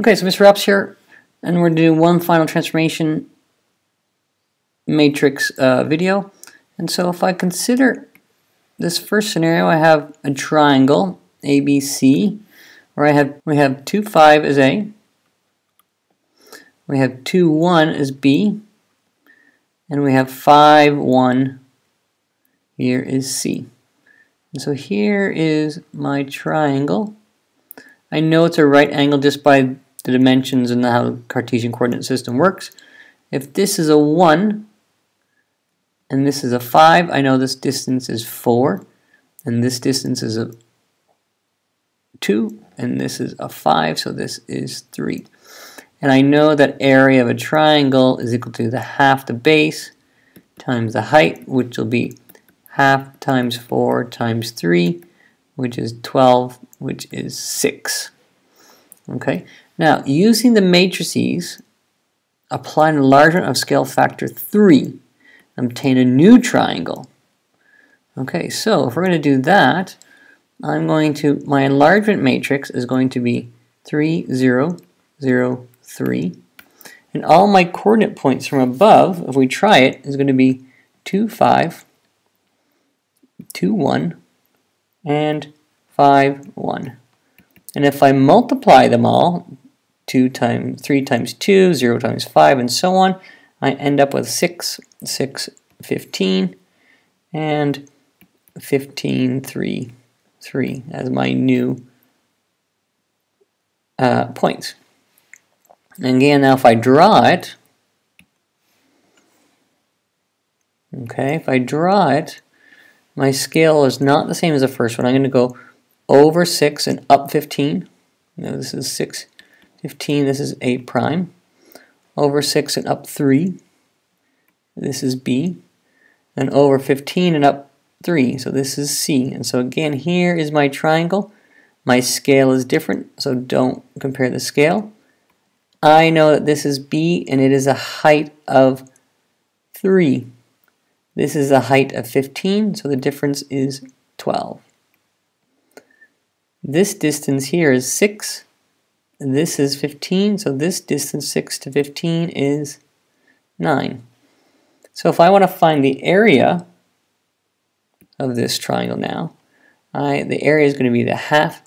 Okay, so Mr. Ups here, and we're going to do one final transformation matrix uh, video. And so if I consider this first scenario, I have a triangle, ABC, where I have we have 2, 5 as A, we have 2, 1 as B, and we have 5, 1 here is C. And so here is my triangle. I know it's a right angle just by the dimensions and how the Cartesian coordinate system works. If this is a 1 and this is a 5, I know this distance is 4 and this distance is a 2 and this is a 5 so this is 3. And I know that area of a triangle is equal to the half the base times the height which will be half times 4 times 3 which is 12 which is 6. Okay, now using the matrices, apply an enlargement of scale factor 3, obtain a new triangle. Okay, so if we're going to do that, I'm going to, my enlargement matrix is going to be 3, 0, 0, 3. And all my coordinate points from above, if we try it, is going to be 2, 5, 2, 1, and 5, 1. And if I multiply them all, 2 times 3 times 2, 0 times 5, and so on, I end up with 6, 6, 15, and 15, 3, 3 as my new uh, points. And again, now if I draw it, okay, if I draw it, my scale is not the same as the first one. I'm going to go over 6 and up 15. No, this is 6, 15. This is A prime. Over 6 and up 3. This is B. And over 15 and up 3. So this is C. And so again, here is my triangle. My scale is different, so don't compare the scale. I know that this is B and it is a height of 3. This is a height of 15, so the difference is 12. This distance here is 6. This is 15, so this distance 6 to 15 is 9. So if I want to find the area of this triangle now, I, the area is going to be the half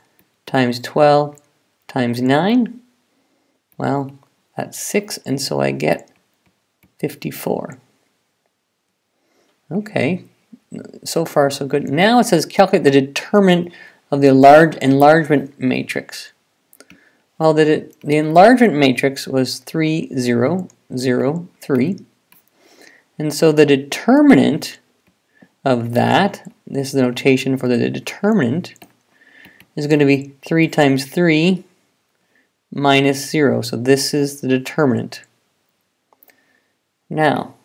times 12 times 9. Well, that's 6, and so I get 54. Okay, so far so good. Now it says calculate the determinant of the large enlargement matrix? Well, the, the enlargement matrix was 3, 0, 0, 3. And so the determinant of that, this is the notation for the determinant, is going to be 3 times 3 minus 0. So this is the determinant. Now,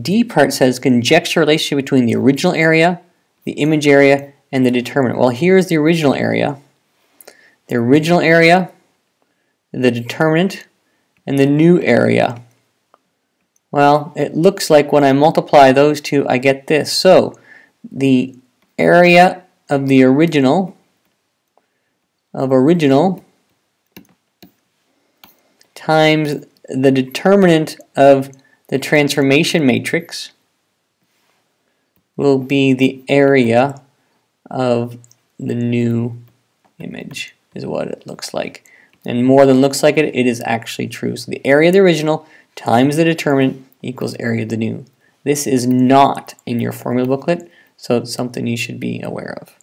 D part says conjecture relationship between the original area, the image area, and the determinant. Well, here's the original area. The original area, the determinant, and the new area. Well, it looks like when I multiply those two, I get this. So, the area of the original, of original, times the determinant of the transformation matrix will be the area of the new image is what it looks like. And more than looks like it, it is actually true. So the area of the original times the determinant equals area of the new. This is not in your formula booklet, so it's something you should be aware of.